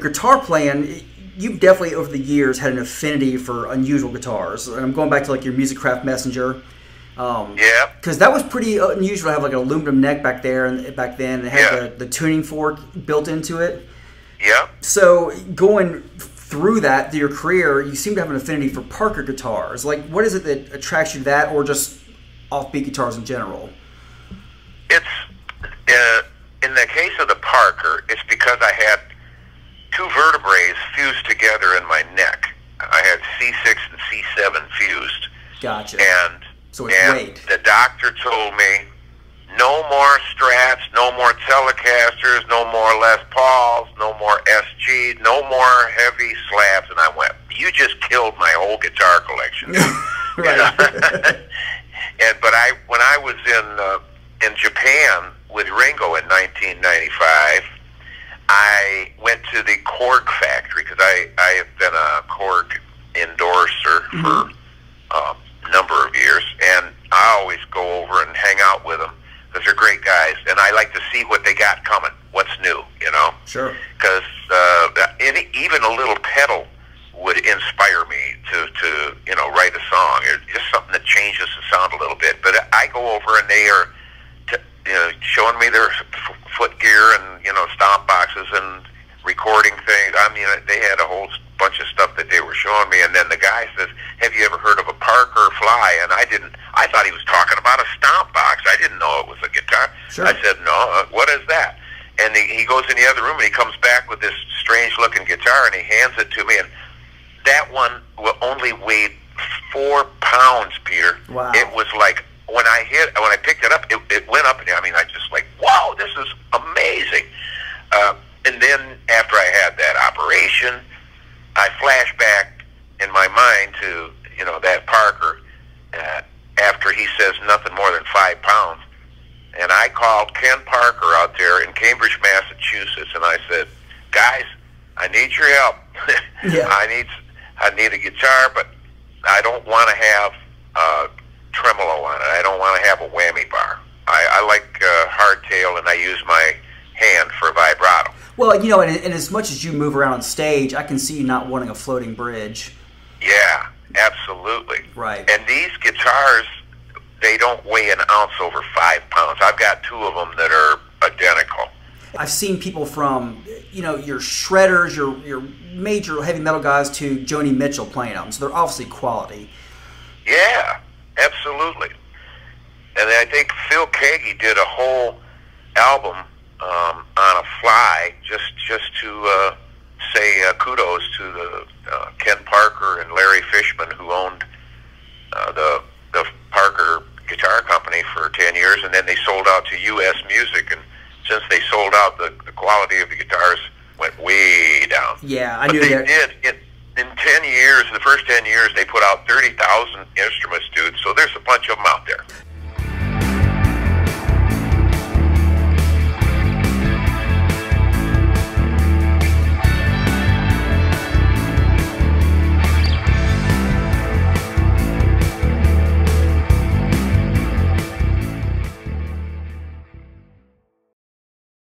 guitar playing, you've definitely over the years had an affinity for unusual guitars. And I'm going back to like your Musicraft Messenger. Um, yeah. Because that was pretty unusual to have like an aluminum neck back there and back then, and it had yeah. the, the tuning fork built into it. Yeah. So going through that through your career, you seem to have an affinity for Parker guitars. Like, what is it that attracts you to that, or just offbeat guitars in general? It's uh, in the case of the Parker, it's because I had two vertebrae fused together in my neck. I had C6 and C7 fused. Gotcha. And so it's and weight. the doctor told me no more Strats, no more Telecasters, no more Les Pauls, no more SG, no more heavy slabs. And I went, you just killed my whole guitar collection. and but I when I was in uh, in Japan with Ringo in 1995, I went to the Korg factory because I I have been a Korg endorser mm-hmm. for um, a number of years, and I always go over and hang out with them because they're great guys, and I like to see what they got coming, what's new, you know. Sure. Because uh, any, even a little pedal would inspire me to to you know write a song. It's just something that changes the sound a little bit. But I go over and they are t- you know showing me their f- foot gear and you know stomp boxes and recording things. I mean, they had a whole bunch of stuff that they were showing me. And then the guy says, "Have you ever heard of a Parker Fly?" And I didn't. I thought he was talking about a stomp box. I didn't know it was a guitar. Sure. I said, "No, uh, what is that?" And he, he goes in the other room and he comes back with this strange-looking guitar and he hands it to me. And that one only weighed four pounds, Peter. Wow. It was like when I hit when I picked it up, it, it went up. And I mean, I just like, "Wow, this is amazing." Uh, and then after I had that operation, I flash back in my mind to you know that Parker uh, after he says nothing more than five pounds, and I called Ken Parker out there in Cambridge, Massachusetts, and I said, guys, I need your help. yeah. I need I need a guitar, but I don't want to have uh, tremolo on it. I don't want to have a whammy bar. I, I like uh, hardtail, and I use my hand for vibrato. Well, you know, and, and, as much as you move around on stage, I can see you not wanting a floating bridge. Yeah, absolutely. Right. And these guitars, they don't weigh an ounce over five pounds. I've got two of them that are identical. I've seen people from, you know, your shredders, your your major heavy metal guys to Joni Mitchell playing them. So they're obviously quality. Yeah, absolutely. And I think Phil Keaggy did a whole album um, on a fly just just to uh, say uh, kudos to the uh, Ken Parker and Larry Fishman who owned uh, the the Parker Guitar Company for ten years, and then they sold out to U.S. Music, and since they sold out, the the quality of the guitars went way down. Yeah, I but knew they that. did. It, in ten years, the first ten years, they put out thirty thousand instruments, dude. So there's a bunch of them out there.